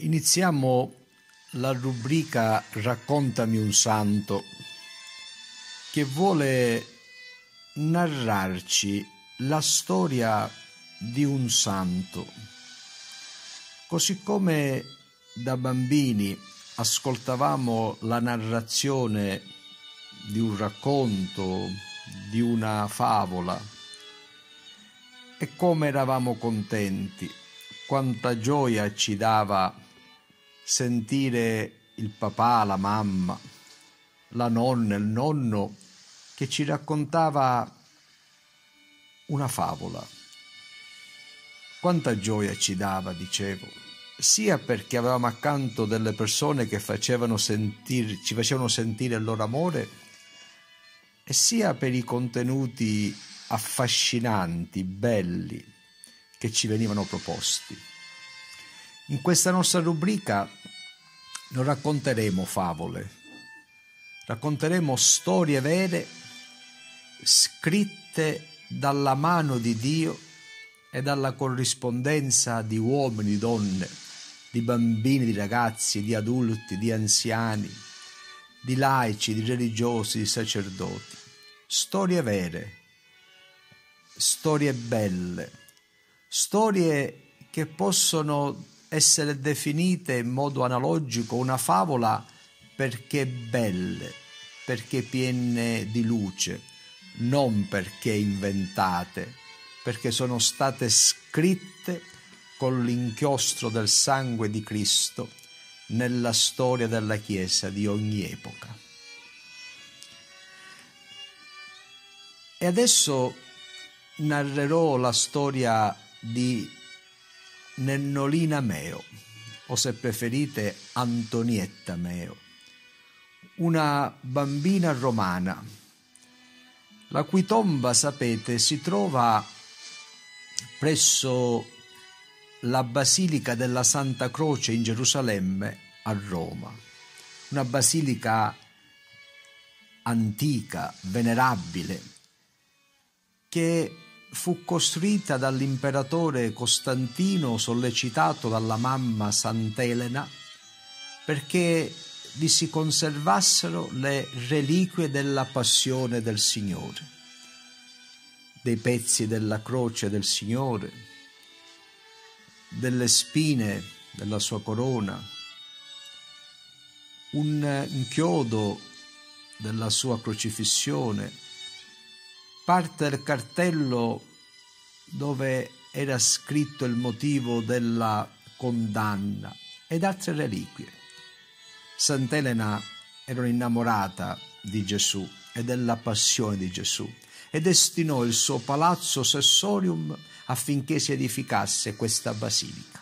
Iniziamo la rubrica Raccontami un santo che vuole narrarci la storia di un santo. Così come da bambini ascoltavamo la narrazione di un racconto, di una favola, e come eravamo contenti, quanta gioia ci dava sentire il papà, la mamma, la nonna, il nonno che ci raccontava una favola. Quanta gioia ci dava, dicevo, sia perché avevamo accanto delle persone che facevano sentire, ci facevano sentire il loro amore, e sia per i contenuti affascinanti, belli, che ci venivano proposti. In questa nostra rubrica non racconteremo favole, racconteremo storie vere scritte dalla mano di Dio e dalla corrispondenza di uomini, donne, di bambini, di ragazzi, di adulti, di anziani, di laici, di religiosi, di sacerdoti. Storie vere, storie belle, storie che possono essere definite in modo analogico una favola perché belle, perché piene di luce, non perché inventate, perché sono state scritte con l'inchiostro del sangue di Cristo nella storia della Chiesa di ogni epoca. E adesso narrerò la storia di Nennolina Meo, o se preferite Antonietta Meo, una bambina romana, la cui tomba, sapete, si trova presso la Basilica della Santa Croce in Gerusalemme a Roma, una basilica antica, venerabile, che fu costruita dall'imperatore Costantino sollecitato dalla mamma Sant'Elena perché vi si conservassero le reliquie della passione del Signore, dei pezzi della croce del Signore, delle spine della sua corona, un inchiodo della sua crocifissione, parte del cartello dove era scritto il motivo della condanna ed altre reliquie. Sant'Elena era un'innamorata di Gesù e della passione di Gesù e destinò il suo palazzo Sessorium affinché si edificasse questa basilica.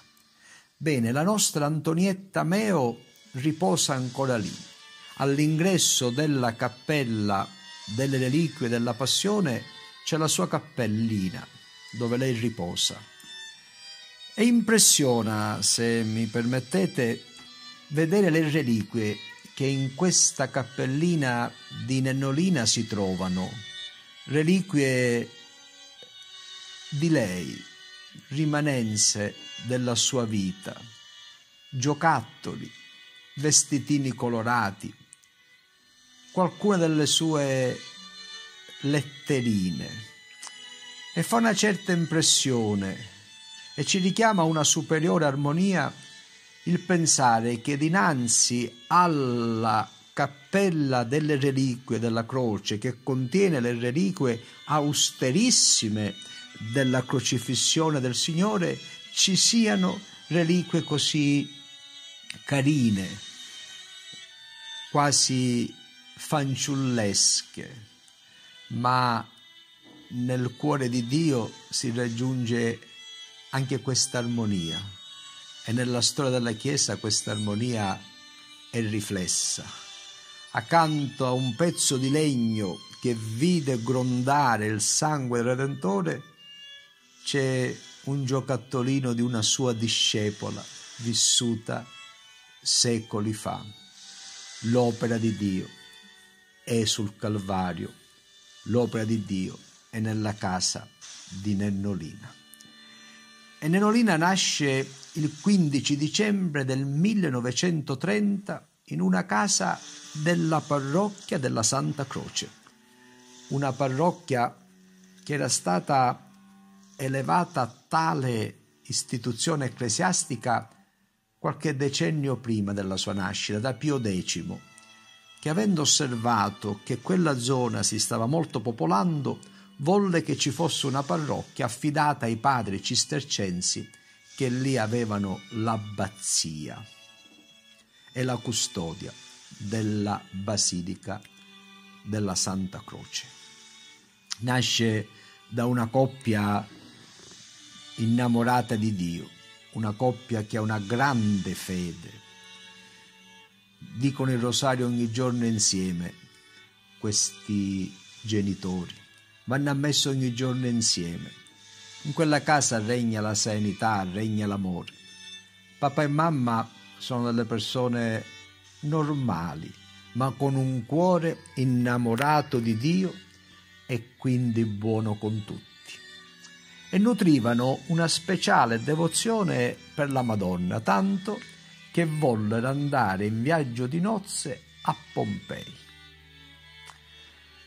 Bene, la nostra Antonietta Meo riposa ancora lì, all'ingresso della cappella delle reliquie della passione c'è la sua cappellina dove lei riposa. E impressiona, se mi permettete, vedere le reliquie che in questa cappellina di Nennolina si trovano, reliquie di lei, rimanenze della sua vita, giocattoli, vestitini colorati, qualcuna delle sue letterine e fa una certa impressione e ci richiama a una superiore armonia il pensare che dinanzi alla cappella delle reliquie della croce che contiene le reliquie austerissime della crocifissione del Signore ci siano reliquie così carine, quasi fanciullesche, ma nel cuore di Dio si raggiunge anche questa armonia e nella storia della Chiesa questa armonia è riflessa. Accanto a un pezzo di legno che vide grondare il sangue del Redentore c'è un giocattolino di una sua discepola vissuta secoli fa. L'opera di Dio è sul Calvario, l'opera di Dio è nella casa di Nennolina. E Nennolina nasce il 15 dicembre del 1930 in una casa della parrocchia della Santa Croce, una parrocchia che era stata elevata a tale istituzione ecclesiastica qualche decennio prima della sua nascita, da Pio X, che avendo osservato che quella zona si stava molto popolando, volle che ci fosse una parrocchia affidata ai padri cistercensi che lì avevano l'abbazia e la custodia della Basilica della Santa Croce. Nasce da una coppia innamorata di Dio, una coppia che ha una grande fede. Dicono il rosario ogni giorno insieme questi genitori, vanno a messa ogni giorno insieme. In quella casa regna la serenità, regna l'amore. Papà e mamma sono delle persone normali, ma con un cuore innamorato di Dio e quindi buono con tutti. E nutrivano una speciale devozione per la Madonna, tanto che vollero andare in viaggio di nozze a Pompei.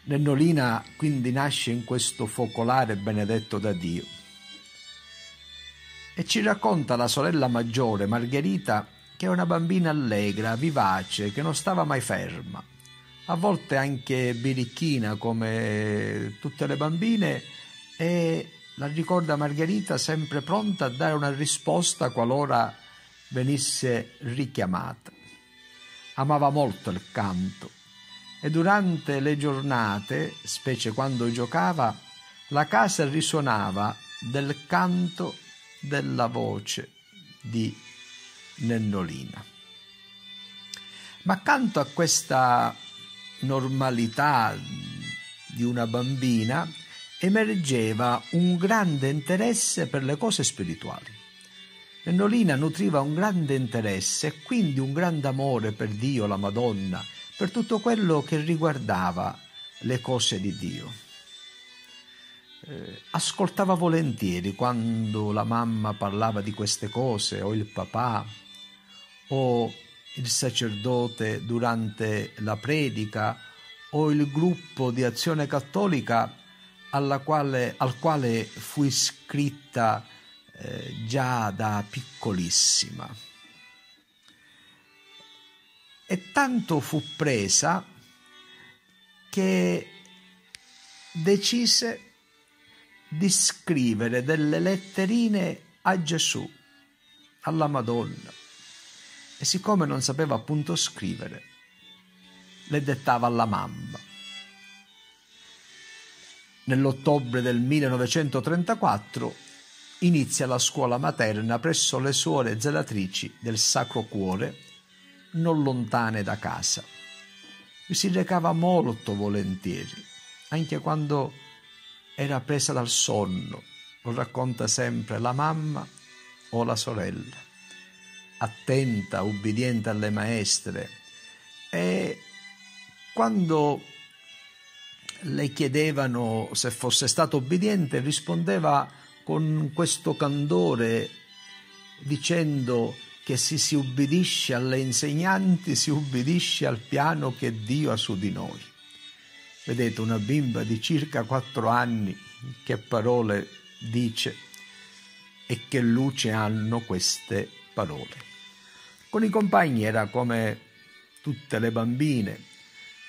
Nennolina quindi nasce in questo focolare benedetto da Dio. E ci racconta la sorella maggiore, Margherita, che è una bambina allegra, vivace, che non stava mai ferma a volte anche birichina come tutte le bambine e la ricorda Margherita sempre pronta a dare una risposta qualora venisse richiamata. Amava molto il canto e durante le giornate, specie quando giocava, la casa risuonava del canto della voce di Nennolina. Ma accanto a questa normalità di una bambina emergeva un grande interesse per le cose spirituali. Nennolina nutriva un grande interesse e quindi un grande amore per Dio, la Madonna, per tutto quello che riguardava le cose di Dio. Eh, ascoltava volentieri quando la mamma parlava di queste cose o il papà o il sacerdote durante la predica o il gruppo di azione cattolica quale, al quale fu iscritta eh, già da piccolissima. E tanto fu presa che decise di scrivere delle letterine a Gesù, alla Madonna e siccome non sapeva appunto scrivere, le dettava alla mamma. Nell'ottobre del 1934 inizia la scuola materna presso le suore zelatrici del Sacro Cuore, non lontane da casa. Vi si recava molto volentieri, anche quando era presa dal sonno, lo racconta sempre la mamma o la sorella attenta, ubbidiente alle maestre e quando le chiedevano se fosse stato obbediente rispondeva con questo candore dicendo che se si ubbidisce alle insegnanti si ubbidisce al piano che Dio ha su di noi. Vedete una bimba di circa quattro anni che parole dice e che luce hanno queste parole. Con i compagni era come tutte le bambine,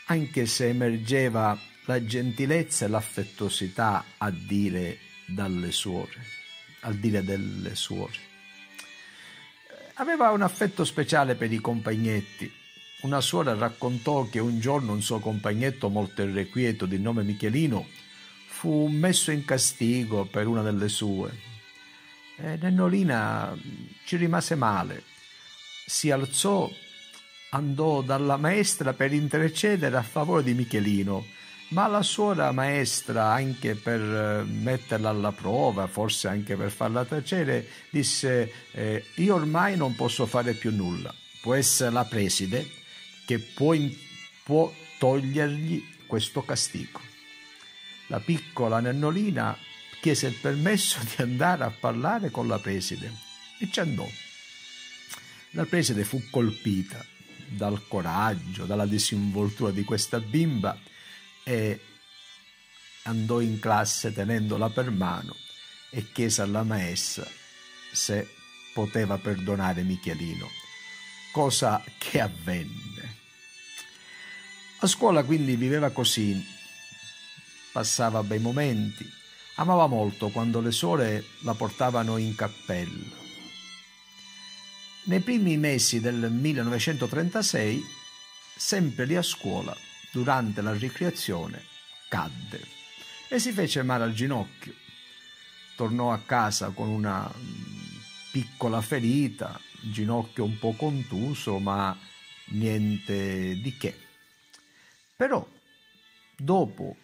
anche se emergeva la gentilezza e l'affettuosità a dire dalle suore, al dire delle suore. Aveva un affetto speciale per i compagnetti. Una suora raccontò che un giorno un suo compagnetto molto irrequieto di nome Michelino fu messo in castigo per una delle sue. E Nennolina ci rimase male si alzò, andò dalla maestra per intercedere a favore di Michelino, ma la suora maestra, anche per eh, metterla alla prova, forse anche per farla tacere, disse eh, io ormai non posso fare più nulla, può essere la preside che può, può togliergli questo castigo. La piccola Nennolina chiese il permesso di andare a parlare con la preside e ci andò. La preside fu colpita dal coraggio, dalla disinvoltura di questa bimba e andò in classe tenendola per mano e chiese alla maestra se poteva perdonare Michelino, cosa che avvenne. A scuola quindi viveva così, passava bei momenti, amava molto quando le suore la portavano in cappella. Nei primi mesi del 1936, sempre lì a scuola, durante la ricreazione, cadde e si fece male al ginocchio. Tornò a casa con una piccola ferita, ginocchio un po' contuso, ma niente di che. Però dopo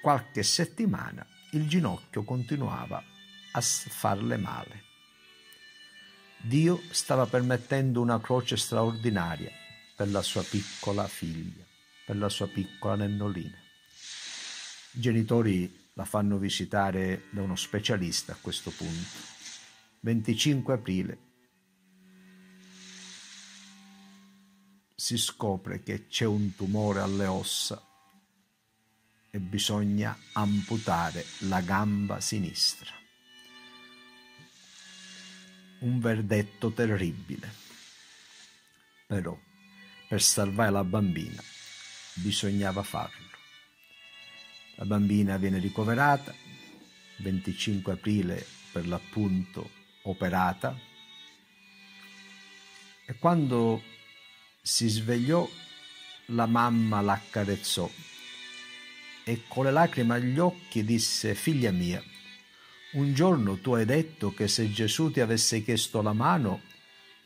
qualche settimana il ginocchio continuava a farle male. Dio stava permettendo una croce straordinaria per la sua piccola figlia, per la sua piccola nennolina. I genitori la fanno visitare da uno specialista a questo punto. 25 aprile si scopre che c'è un tumore alle ossa e bisogna amputare la gamba sinistra. Un verdetto terribile. Però per salvare la bambina bisognava farlo. La bambina viene ricoverata, 25 aprile per l'appunto operata, e quando si svegliò la mamma l'accarezzò e con le lacrime agli occhi disse figlia mia, un giorno tu hai detto che se Gesù ti avesse chiesto la mano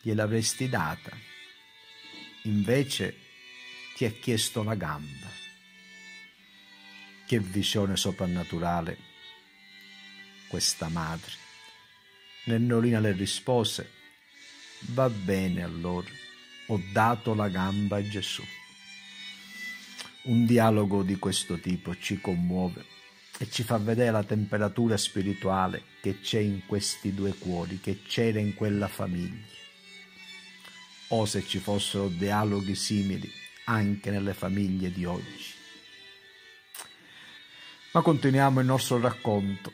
gliel'avresti data, invece ti ha chiesto la gamba. Che visione soprannaturale questa madre. Nennolina le rispose, va bene allora, ho dato la gamba a Gesù. Un dialogo di questo tipo ci commuove e ci fa vedere la temperatura spirituale che c'è in questi due cuori, che c'era in quella famiglia. O se ci fossero dialoghi simili anche nelle famiglie di oggi. Ma continuiamo il nostro racconto.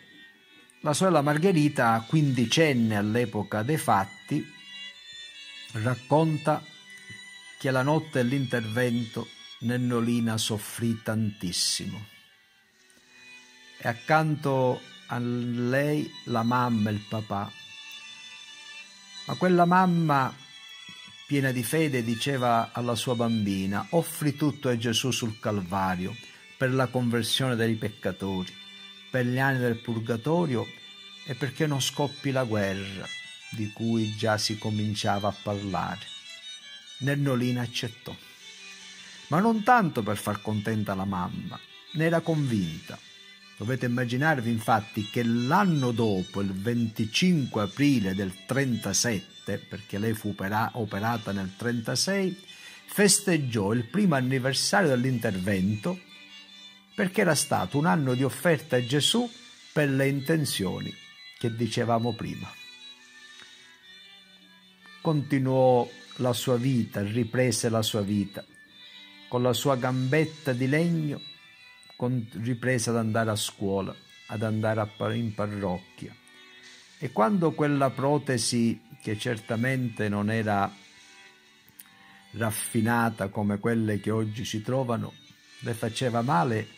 La sorella Margherita, quindicenne all'epoca dei fatti, racconta che la notte dell'intervento Nennolina soffrì tantissimo e accanto a lei la mamma e il papà. Ma quella mamma piena di fede diceva alla sua bambina offri tutto a Gesù sul Calvario per la conversione dei peccatori, per gli anni del purgatorio e perché non scoppi la guerra di cui già si cominciava a parlare. Nernolina accettò, ma non tanto per far contenta la mamma, ne era convinta. Dovete immaginarvi infatti che l'anno dopo, il 25 aprile del 37, perché lei fu operata nel 36, festeggiò il primo anniversario dell'intervento perché era stato un anno di offerta a Gesù per le intenzioni che dicevamo prima. Continuò la sua vita, riprese la sua vita, con la sua gambetta di legno riprese ad andare a scuola, ad andare in parrocchia. E quando quella protesi, che certamente non era raffinata come quelle che oggi si trovano, le faceva male,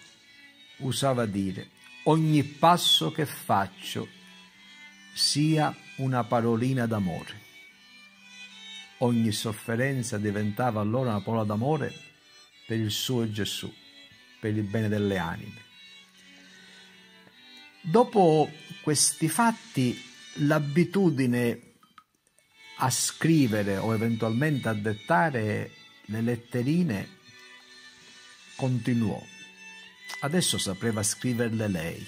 usava dire, ogni passo che faccio sia una parolina d'amore. Ogni sofferenza diventava allora una parola d'amore per il suo Gesù, per il bene delle anime. Dopo questi fatti, l'abitudine a scrivere o eventualmente a dettare le letterine continuò Adesso sapeva scriverle lei.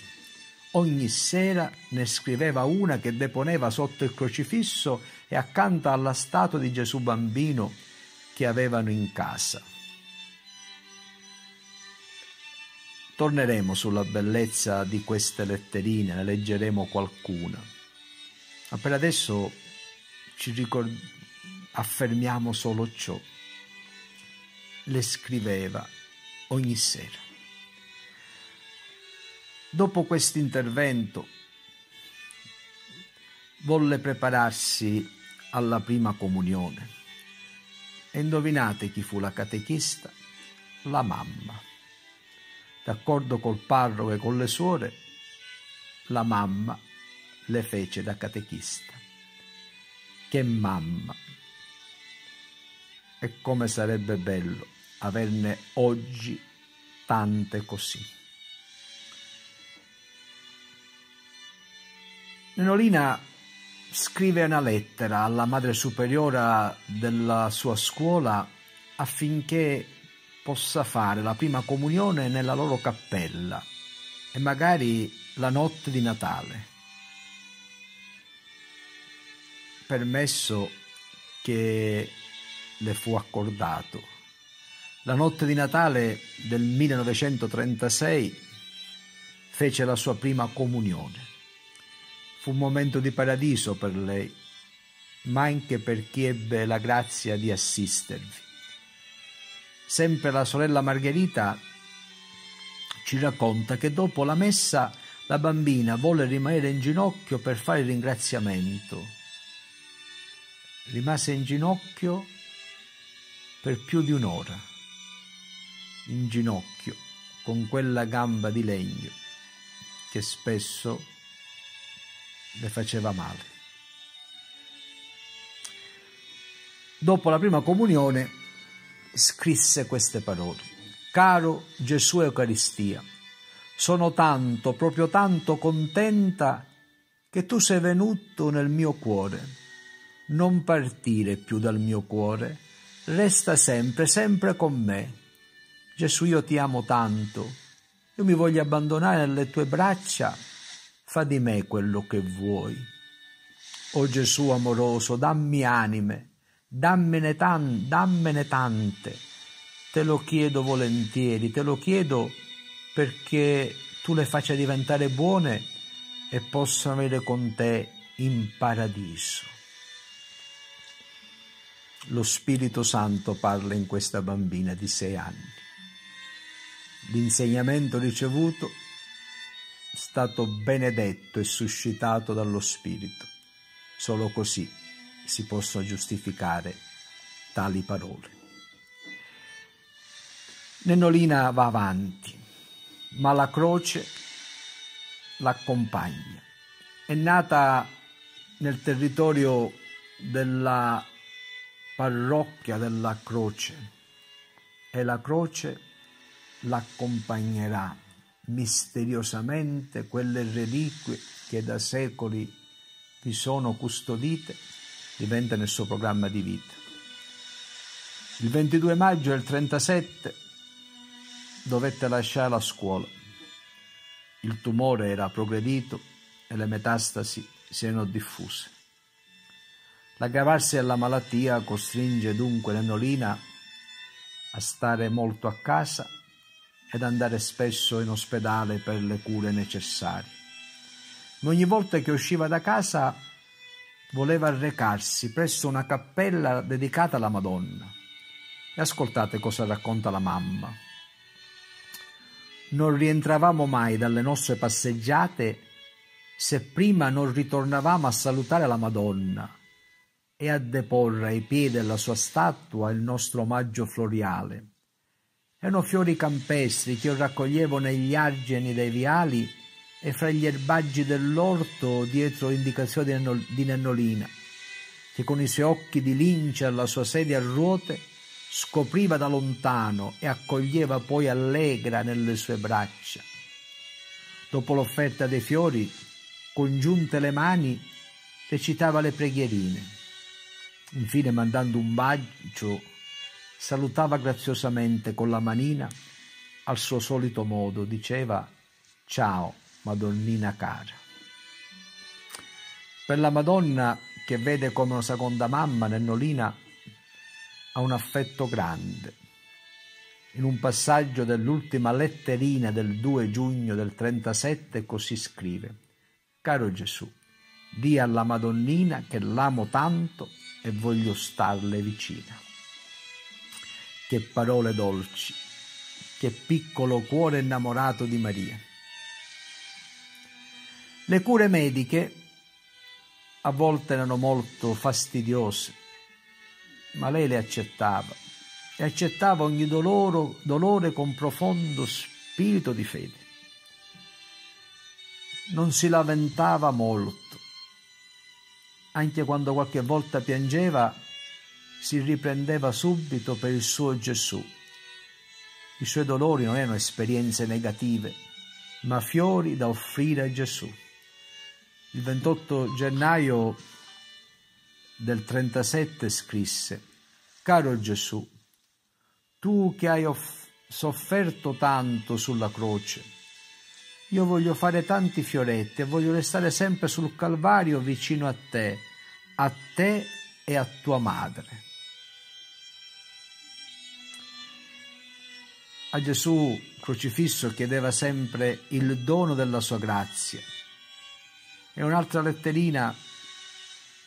Ogni sera ne scriveva una che deponeva sotto il crocifisso e accanto alla statua di Gesù bambino che avevano in casa. Torneremo sulla bellezza di queste letterine, ne leggeremo qualcuna. Ma per adesso ci ricord- affermiamo solo ciò. Le scriveva ogni sera. Dopo questo intervento volle prepararsi alla prima comunione. E indovinate chi fu la catechista? La mamma. D'accordo col parroco e con le suore, la mamma le fece da catechista. Che mamma! E come sarebbe bello averne oggi tante così. Nenolina scrive una lettera alla madre superiora della sua scuola affinché possa fare la prima comunione nella loro cappella e magari la notte di Natale. Permesso che le fu accordato. La notte di Natale del 1936 fece la sua prima comunione Fu un momento di paradiso per lei, ma anche per chi ebbe la grazia di assistervi. Sempre la sorella Margherita ci racconta che dopo la messa la bambina volle rimanere in ginocchio per fare il ringraziamento. Rimase in ginocchio per più di un'ora, in ginocchio con quella gamba di legno che spesso le faceva male. Dopo la prima comunione scrisse queste parole. Caro Gesù Eucaristia, sono tanto, proprio tanto contenta che tu sei venuto nel mio cuore. Non partire più dal mio cuore, resta sempre, sempre con me. Gesù, io ti amo tanto, io mi voglio abbandonare nelle tue braccia fa di me quello che vuoi. O Gesù amoroso, dammi anime, dammene, tan- dammene tante. Te lo chiedo volentieri, te lo chiedo perché tu le faccia diventare buone e possano avere con te in paradiso. Lo Spirito Santo parla in questa bambina di sei anni. L'insegnamento ricevuto stato benedetto e suscitato dallo Spirito. Solo così si possono giustificare tali parole. Nennolina va avanti, ma la croce l'accompagna. È nata nel territorio della parrocchia della croce e la croce l'accompagnerà misteriosamente quelle reliquie che da secoli vi sono custodite diventano il suo programma di vita. Il 22 maggio del 37 dovette lasciare la scuola. Il tumore era progredito e le metastasi si erano diffuse. L'aggravarsi della malattia costringe dunque l'Enolina a stare molto a casa ed andare spesso in ospedale per le cure necessarie. Ma ogni volta che usciva da casa voleva recarsi presso una cappella dedicata alla Madonna. E ascoltate cosa racconta la mamma. Non rientravamo mai dalle nostre passeggiate se prima non ritornavamo a salutare la Madonna e a deporre ai piedi della sua statua il nostro omaggio floriale erano fiori campestri che io raccoglievo negli argini dei viali e fra gli erbaggi dell'orto dietro indicazioni di Nennolina, che con i suoi occhi di lince alla sua sedia a ruote scopriva da lontano e accoglieva poi allegra nelle sue braccia. Dopo l'offerta dei fiori, congiunte le mani, recitava le preghierine. Infine, mandando un bacio salutava graziosamente con la manina, al suo solito modo diceva ciao Madonnina cara. Per la Madonna che vede come una seconda mamma, Nennolina ha un affetto grande. In un passaggio dell'ultima letterina del 2 giugno del 37 così scrive Caro Gesù, di alla Madonnina che l'amo tanto e voglio starle vicina. Che parole dolci, che piccolo cuore innamorato di Maria. Le cure mediche a volte erano molto fastidiose, ma lei le accettava e accettava ogni dolore, dolore con profondo spirito di fede. Non si lamentava molto, anche quando qualche volta piangeva, si riprendeva subito per il suo Gesù. I suoi dolori non erano esperienze negative, ma fiori da offrire a Gesù. Il 28 gennaio del 37 scrisse, Caro Gesù, tu che hai off- sofferto tanto sulla croce, io voglio fare tanti fioretti e voglio restare sempre sul Calvario vicino a te, a te e a tua madre. A Gesù crocifisso chiedeva sempre il dono della sua grazia. E un'altra letterina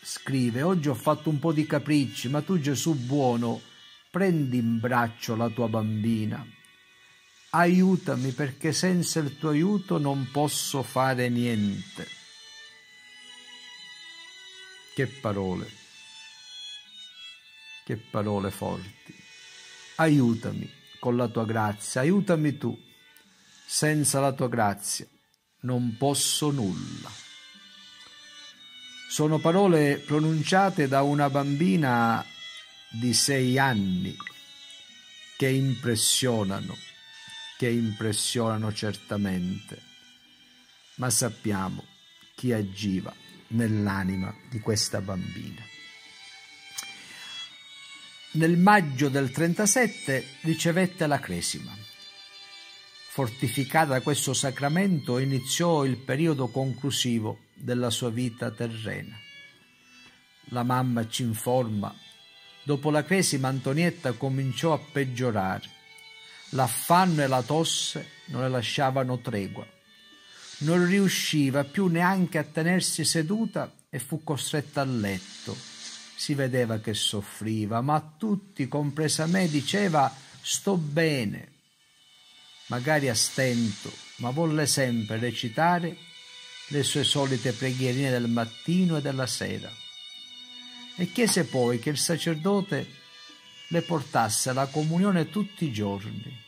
scrive, oggi ho fatto un po' di capricci, ma tu Gesù buono, prendi in braccio la tua bambina aiutami perché senza il tuo aiuto non posso fare niente. Che parole, che parole forti. Aiutami con la tua grazia, aiutami tu. Senza la tua grazia non posso nulla. Sono parole pronunciate da una bambina di sei anni che impressionano che impressionano certamente, ma sappiamo chi agiva nell'anima di questa bambina. Nel maggio del 37 ricevette la cresima. Fortificata da questo sacramento iniziò il periodo conclusivo della sua vita terrena. La mamma ci informa, dopo la cresima Antonietta cominciò a peggiorare L'affanno e la tosse non le lasciavano tregua. Non riusciva più neanche a tenersi seduta e fu costretta a letto. Si vedeva che soffriva, ma a tutti, compresa me, diceva sto bene. Magari a stento, ma volle sempre recitare le sue solite preghierine del mattino e della sera. E chiese poi che il sacerdote le portasse la comunione tutti i giorni.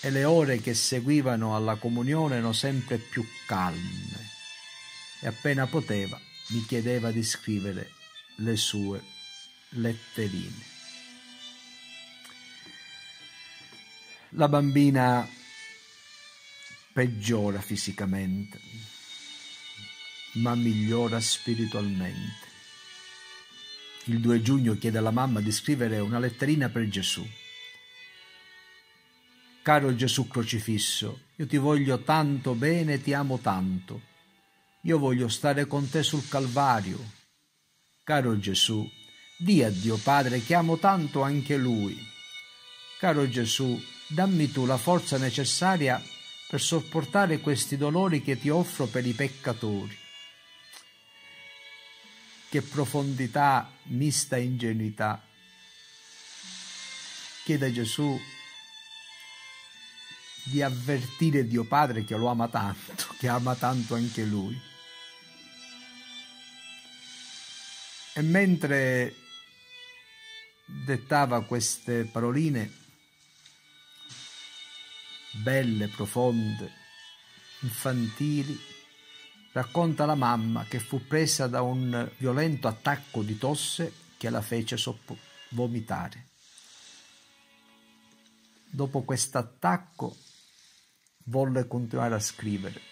E le ore che seguivano alla comunione erano sempre più calme. E appena poteva mi chiedeva di scrivere le sue letterine. La bambina peggiora fisicamente, ma migliora spiritualmente il 2 giugno chiede alla mamma di scrivere una letterina per Gesù. Caro Gesù crocifisso, io ti voglio tanto bene ti amo tanto. Io voglio stare con te sul Calvario. Caro Gesù, di a Dio Padre che amo tanto anche Lui. Caro Gesù, dammi tu la forza necessaria per sopportare questi dolori che ti offro per i peccatori che profondità, mista ingenuità. Chiede a Gesù di avvertire Dio Padre che lo ama tanto, che ama tanto anche lui. E mentre dettava queste paroline belle, profonde, infantili, racconta la mamma che fu presa da un violento attacco di tosse che la fece sopp- vomitare. Dopo questo attacco volle continuare a scrivere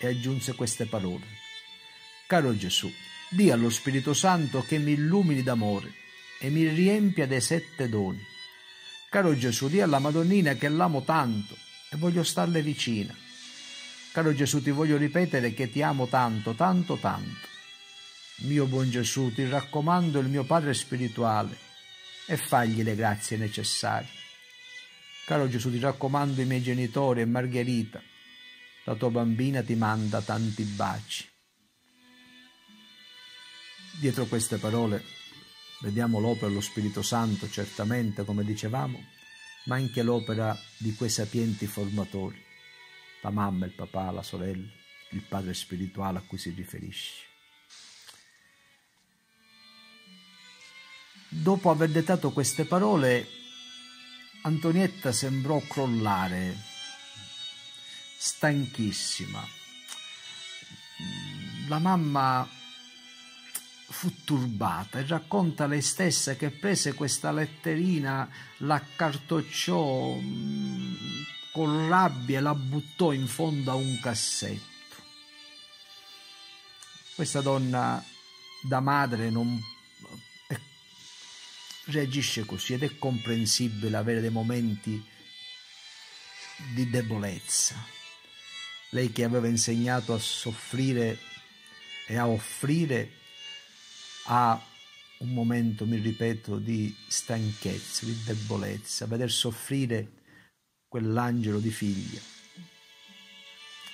e aggiunse queste parole. Caro Gesù, di allo Spirito Santo che mi illumini d'amore e mi riempia dei sette doni. Caro Gesù, di alla Madonnina che l'amo tanto e voglio starle vicina Caro Gesù, ti voglio ripetere che ti amo tanto, tanto, tanto. Mio buon Gesù, ti raccomando il mio Padre spirituale e fagli le grazie necessarie. Caro Gesù, ti raccomando i miei genitori e Margherita. La tua bambina ti manda tanti baci. Dietro queste parole vediamo l'opera dello Spirito Santo, certamente, come dicevamo, ma anche l'opera di quei sapienti formatori, la mamma, il papà, la sorella, il padre spirituale a cui si riferisce. Dopo aver dettato queste parole, Antonietta sembrò crollare, stanchissima. La mamma fu turbata e racconta lei stessa che prese questa letterina, l'accartocciò mm, con rabbia la buttò in fondo a un cassetto. Questa donna da madre non reagisce così ed è comprensibile avere dei momenti di debolezza. Lei che aveva insegnato a soffrire e a offrire ha un momento, mi ripeto, di stanchezza, di debolezza, veder soffrire quell'angelo di figlia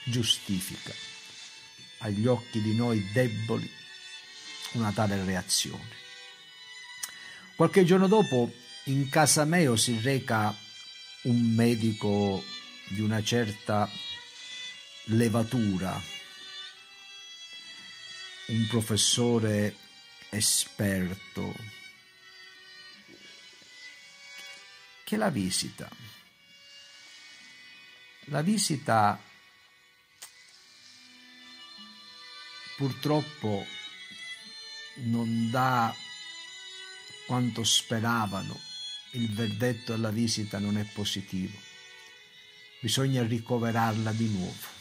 giustifica agli occhi di noi deboli una tale reazione. Qualche giorno dopo in casa Meo si reca un medico di una certa levatura, un professore esperto che la visita. La visita purtroppo non dà quanto speravano. Il verdetto della visita non è positivo. Bisogna ricoverarla di nuovo.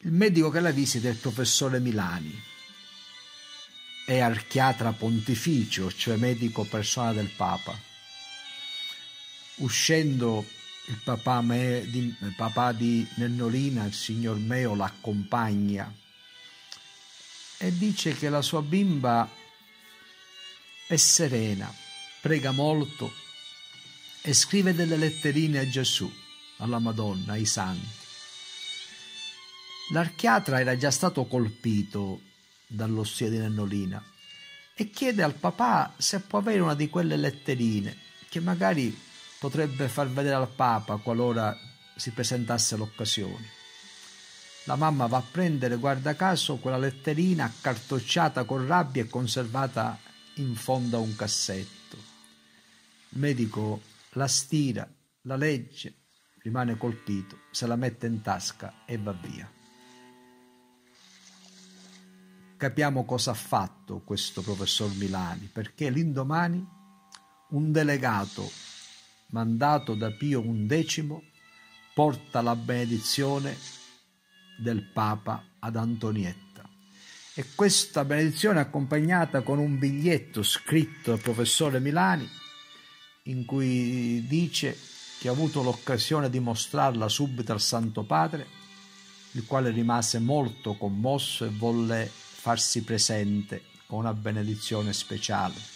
Il medico che la visita è il professore Milani. È archiatra pontificio, cioè medico personale del Papa. Uscendo il papà, Me, di, papà di Nennolina, il signor Meo, l'accompagna e dice che la sua bimba è serena, prega molto e scrive delle letterine a Gesù, alla Madonna, ai santi. L'archiatra era già stato colpito dall'ossia di Nennolina e chiede al papà se può avere una di quelle letterine che magari potrebbe far vedere al Papa qualora si presentasse l'occasione. La mamma va a prendere, guarda caso, quella letterina accartocciata con rabbia e conservata in fondo a un cassetto. Il medico la stira, la legge, rimane colpito, se la mette in tasca e va via. Capiamo cosa ha fatto questo professor Milani, perché l'indomani un delegato mandato da Pio XI, porta la benedizione del Papa ad Antonietta. E questa benedizione è accompagnata con un biglietto scritto dal professore Milani in cui dice che ha avuto l'occasione di mostrarla subito al Santo Padre, il quale rimase molto commosso e volle farsi presente con una benedizione speciale.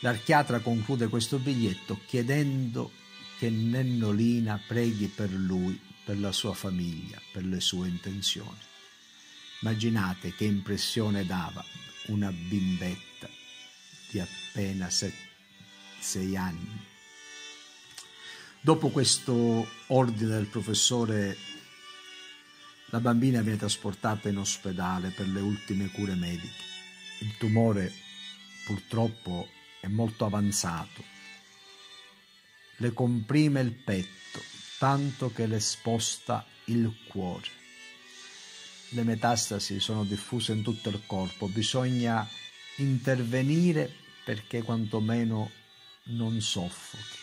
L'archiatra conclude questo biglietto chiedendo che Nennolina preghi per lui, per la sua famiglia, per le sue intenzioni. Immaginate che impressione dava una bimbetta di appena sei anni. Dopo questo ordine del professore, la bambina viene trasportata in ospedale per le ultime cure mediche. Il tumore purtroppo è molto avanzato. Le comprime il petto, tanto che le sposta il cuore. Le metastasi sono diffuse in tutto il corpo, bisogna intervenire perché quantomeno non soffochi.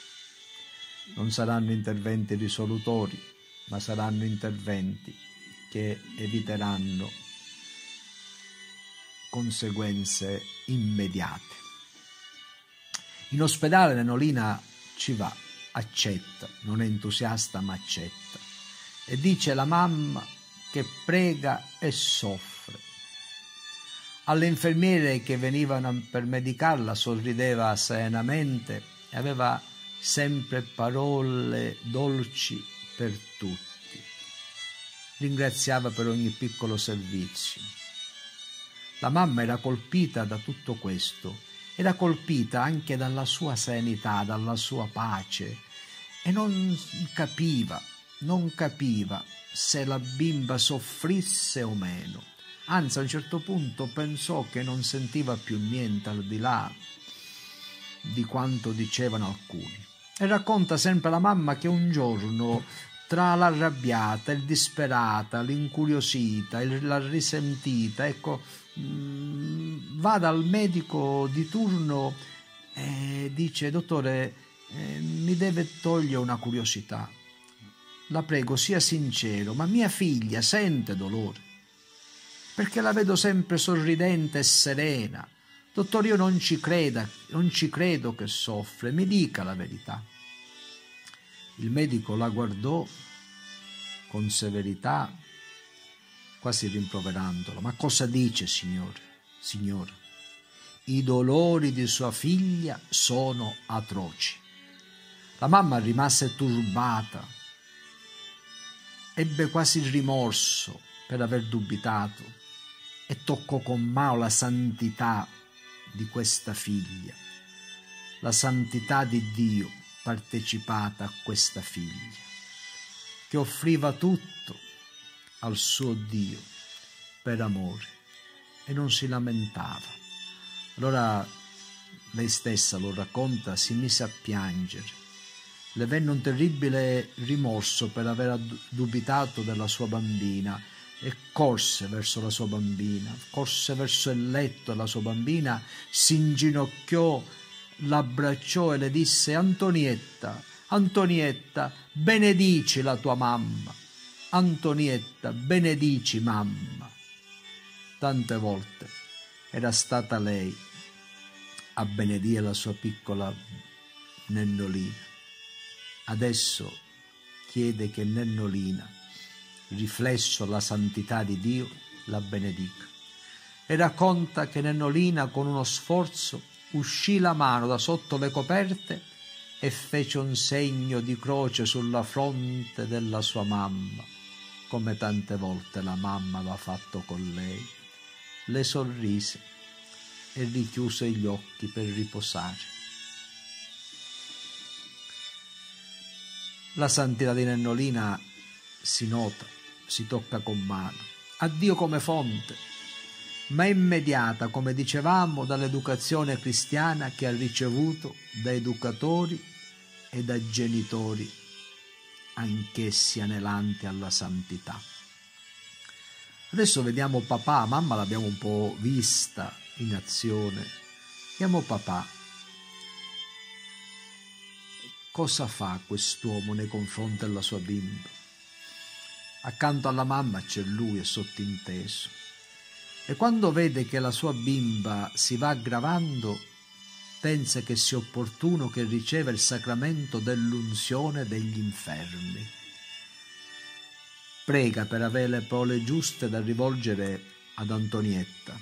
Non saranno interventi risolutori, ma saranno interventi che eviteranno conseguenze immediate. In ospedale Nenolina ci va, accetta, non è entusiasta ma accetta e dice alla mamma che prega e soffre. Alle infermiere che venivano per medicarla sorrideva serenamente e aveva sempre parole dolci per tutti. Ringraziava per ogni piccolo servizio La mamma era colpita da tutto questo, era colpita anche dalla sua serenità, dalla sua pace e non capiva, non capiva se la bimba soffrisse o meno. Anzi, a un certo punto pensò che non sentiva più niente al di là di quanto dicevano alcuni. E racconta sempre la mamma che un giorno tra l'arrabbiata, il disperata, l'incuriosita, la risentita, ecco, mm, va dal medico di turno e dice, dottore, eh, mi deve togliere una curiosità. La prego, sia sincero, ma mia figlia sente dolore, perché la vedo sempre sorridente e serena. Dottore, io non ci creda, non ci credo che soffre, mi dica la verità. Il medico la guardò con severità, quasi rimproverandola. Ma cosa dice, signore? Signore, i dolori di sua figlia sono atroci. La mamma rimase turbata, ebbe quasi il rimorso per aver dubitato e toccò con mano la santità di questa figlia, la santità di Dio partecipata a questa figlia, che offriva tutto al suo Dio per amore e non si lamentava. Allora lei stessa lo racconta, si mise a piangere. Le venne un terribile rimorso per aver dubitato della sua bambina e corse verso la sua bambina, corse verso il letto della sua bambina, si inginocchiò l'abbracciò e le disse Antonietta, Antonietta, benedici la tua mamma. Antonietta, benedici mamma. Tante volte era stata lei a benedire la sua piccola Nennolina. Adesso chiede che Nennolina, riflesso alla santità di Dio, la benedica. E racconta che Nennolina con uno sforzo uscì la mano da sotto le coperte e fece un segno di croce sulla fronte della sua mamma, come tante volte la mamma aveva fatto con lei. Le sorrise e richiuse gli occhi per riposare. La santità di Nennolina si nota, si tocca con mano. A Dio come fonte, ma immediata, come dicevamo, dall'educazione cristiana che ha ricevuto da educatori e da genitori, anch'essi anelanti alla santità. Adesso vediamo papà, mamma l'abbiamo un po' vista in azione. Vediamo papà. Cosa fa quest'uomo nei confronti della sua bimba? Accanto alla mamma c'è lui, è sottinteso e quando vede che la sua bimba si va aggravando, pensa che sia opportuno che riceva il sacramento dell'unzione degli infermi. Prega per avere le parole giuste da rivolgere ad Antonietta.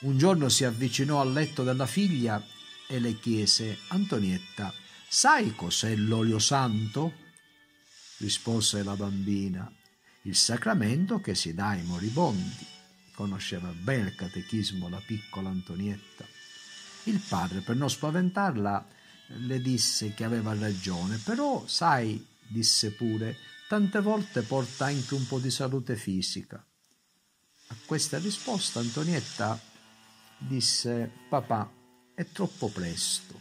Un giorno si avvicinò al letto della figlia e le chiese, Antonietta, sai cos'è l'olio santo? Rispose la bambina, il sacramento che si dà ai moribondi conosceva bene il catechismo la piccola Antonietta. Il padre, per non spaventarla, le disse che aveva ragione, però, sai, disse pure, tante volte porta anche un po' di salute fisica. A questa risposta Antonietta disse, papà, è troppo presto.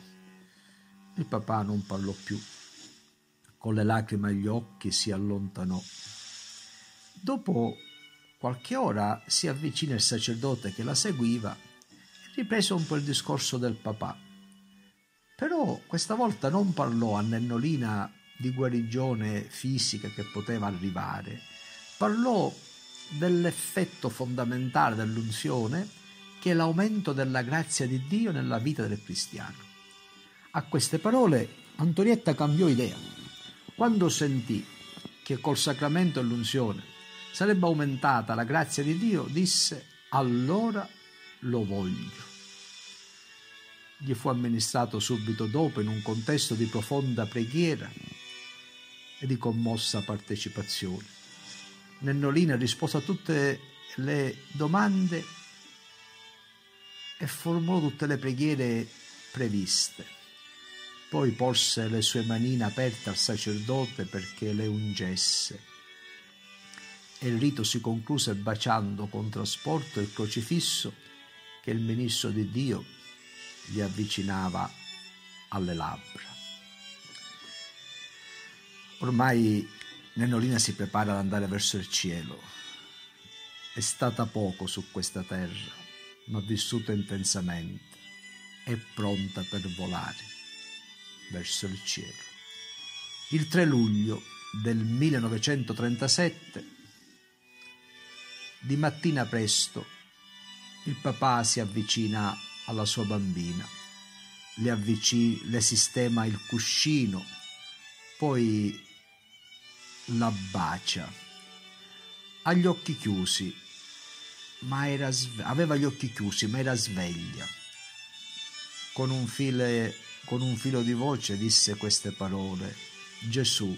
Il papà non parlò più. Con le lacrime agli occhi si allontanò. Dopo Qualche ora si avvicina il sacerdote che la seguiva e riprese un po' il discorso del papà. Però questa volta non parlò a Nennolina di guarigione fisica che poteva arrivare, parlò dell'effetto fondamentale dell'unzione che è l'aumento della grazia di Dio nella vita del cristiano. A queste parole Antonietta cambiò idea. Quando sentì che col sacramento dell'unzione sarebbe aumentata la grazia di Dio, disse allora lo voglio. Gli fu amministrato subito dopo in un contesto di profonda preghiera e di commossa partecipazione. Nennolina rispose a tutte le domande e formulò tutte le preghiere previste. Poi porse le sue manine aperte al sacerdote perché le ungesse. E il rito si concluse baciando con trasporto il crocifisso che il ministro di Dio gli avvicinava alle labbra. Ormai Nennolina si prepara ad andare verso il cielo. È stata poco su questa terra, ma vissuta intensamente. È pronta per volare verso il cielo. Il 3 luglio del 1937, di mattina presto, il papà si avvicina alla sua bambina, le, avvicina, le sistema il cuscino, poi la bacia. Ha gli occhi chiusi, ma era sve- aveva gli occhi chiusi, ma era sveglia. Con un, file, con un filo di voce disse queste parole: Gesù,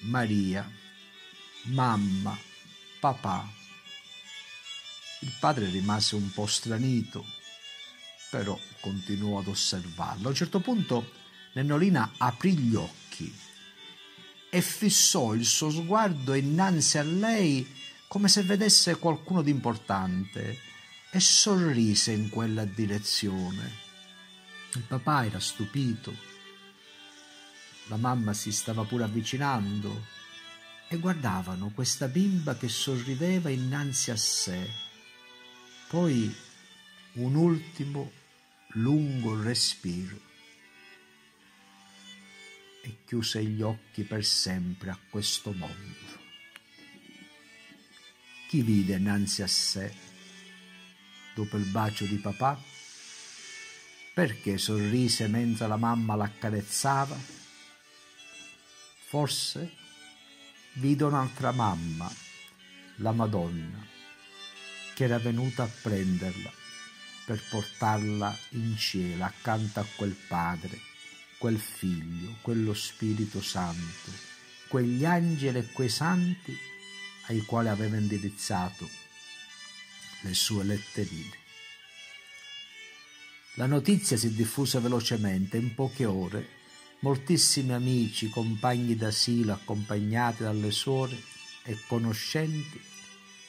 Maria, mamma, papà. Il padre rimase un po' stranito, però continuò ad osservarlo. A un certo punto Nennolina aprì gli occhi e fissò il suo sguardo innanzi a lei come se vedesse qualcuno di importante e sorrise in quella direzione. Il papà era stupito, la mamma si stava pure avvicinando e guardavano questa bimba che sorrideva innanzi a sé. Poi un ultimo lungo respiro e chiuse gli occhi per sempre a questo mondo. Chi vide innanzi a sé, dopo il bacio di papà? Perché sorrise mentre la mamma l'accarezzava? Forse vide un'altra mamma, la Madonna, che era venuta a prenderla per portarla in cielo accanto a quel padre quel figlio, quello Spirito Santo, quegli angeli e quei santi ai quali aveva indirizzato le sue letterine. La notizia si diffuse velocemente, in poche ore moltissimi amici, compagni d'asilo accompagnati dalle suore e conoscenti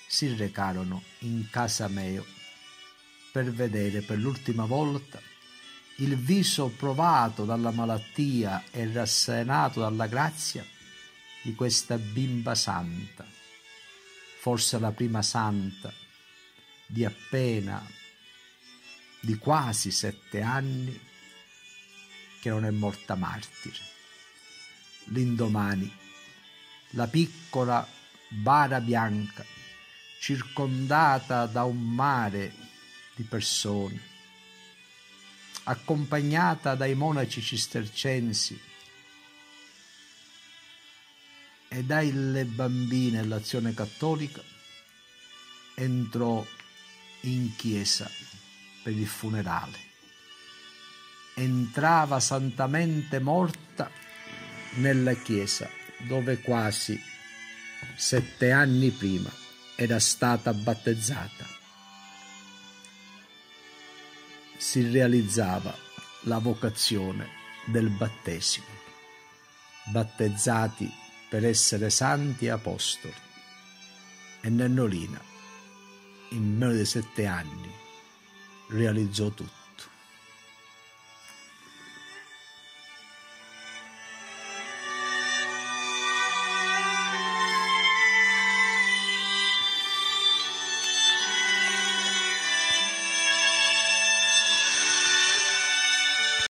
si recarono in casa Meo per vedere per l'ultima volta il viso provato dalla malattia e rassenato dalla grazia di questa bimba santa, forse la prima santa di appena, di quasi sette anni, che non è morta martire. L'indomani, la piccola bara bianca, circondata da un mare di persone, accompagnata dai monaci cistercensi e dalle bambine all'azione cattolica, entrò in chiesa per il funerale. Entrava santamente morta nella chiesa dove quasi sette anni prima era stata battezzata si realizzava la vocazione del battesimo, battezzati per essere santi apostoli. E Nennolina, in meno di sette anni, realizzò tutto.